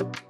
you